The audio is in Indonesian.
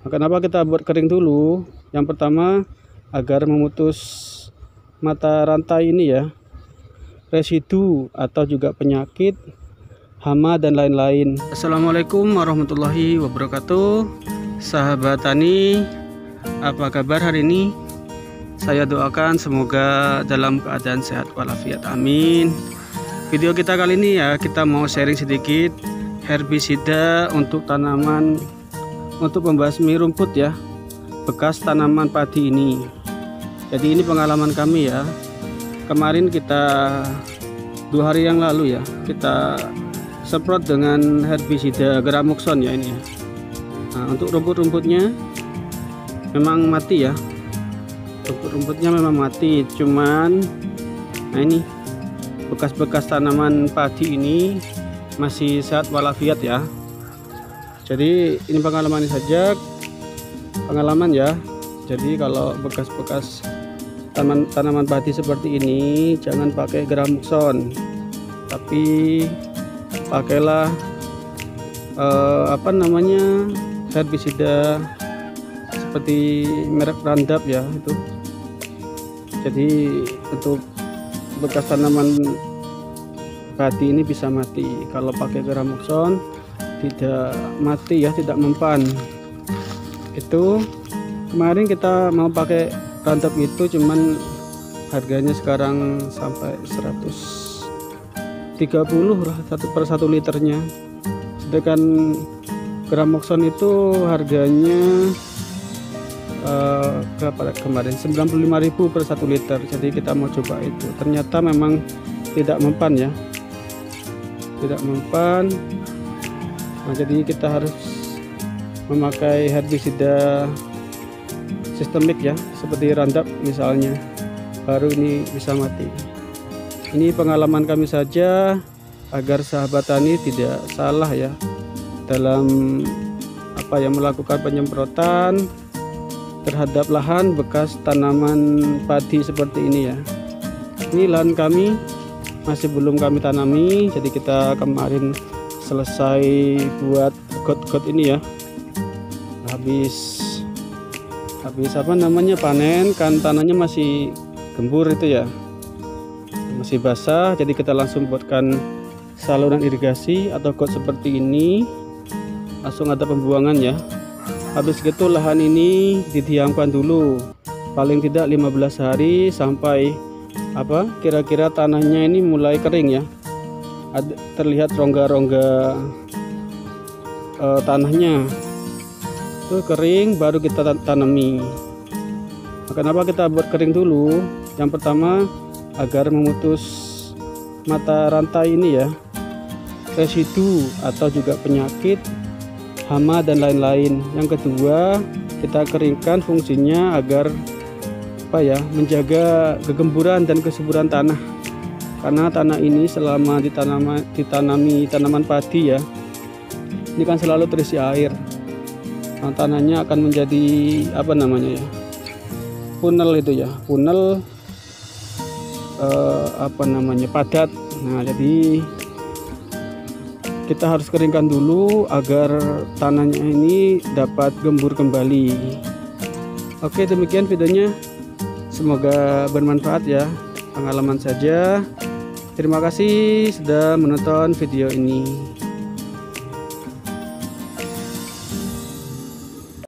Kenapa kita buat kering dulu? Yang pertama agar memutus mata rantai ini ya, residu atau juga penyakit, hama dan lain-lain. Assalamualaikum warahmatullahi wabarakatuh. Sahabat tani, apa kabar hari ini? Saya doakan semoga dalam keadaan sehat walafiat. Amin. Video kita kali ini ya kita mau sharing sedikit herbisida untuk tanaman untuk membasmi rumput ya bekas tanaman padi ini. Jadi ini pengalaman kami ya. Kemarin kita dua hari yang lalu ya kita semprot dengan herbisida gramoxone ya ini ya. Nah, untuk rumput-rumputnya memang mati ya. Rumput-rumputnya memang mati cuman nah ini bekas-bekas tanaman padi ini masih sehat walafiat ya jadi ini pengalaman saja pengalaman ya. Jadi kalau bekas-bekas tanaman tanaman padi seperti ini jangan pakai gramuxon tapi pakailah eh, apa namanya herbisida seperti merek Roundup ya itu. Jadi untuk bekas tanaman padi ini bisa mati. Kalau pakai gramuxon tidak mati ya tidak mempan. Itu kemarin kita mau pakai rantap itu cuman harganya sekarang sampai 130 lah satu per satu liternya. Sedangkan gramoxon itu harganya uh, berapa? Kemarin 95.000 per satu liter. Jadi kita mau coba itu. Ternyata memang tidak mempan ya. Tidak mempan nah jadi kita harus memakai herbisida sistemik ya seperti randap misalnya. Baru ini bisa mati. Ini pengalaman kami saja agar sahabat tani tidak salah ya dalam apa yang melakukan penyemprotan terhadap lahan bekas tanaman padi seperti ini ya. Ini lahan kami masih belum kami tanami jadi kita kemarin selesai buat got-got ini ya. Habis habis apa namanya panen kan tanahnya masih gembur itu ya. Masih basah jadi kita langsung buatkan saluran irigasi atau got seperti ini. Langsung ada pembuangan ya. Habis gitu lahan ini didiamkan dulu. Paling tidak 15 hari sampai apa kira-kira tanahnya ini mulai kering ya ada, terlihat rongga-rongga uh, tanahnya. Itu kering baru kita tanami. Nah, kenapa kita buat kering dulu? Yang pertama agar memutus mata rantai ini ya. Residu atau juga penyakit hama dan lain-lain. Yang kedua kita keringkan fungsinya agar apa ya menjaga kegemburan dan kesuburan tanah karena tanah ini selama ditanami, ditanami tanaman padi ya ini kan selalu terisi air. Nah, tanahnya akan menjadi apa namanya ya punel itu ya punel eh, apa namanya padat. Nah jadi kita harus keringkan dulu agar tanahnya ini dapat gembur kembali. Oke demikian videonya. Semoga bermanfaat ya pengalaman saja Terima kasih sudah menonton video ini.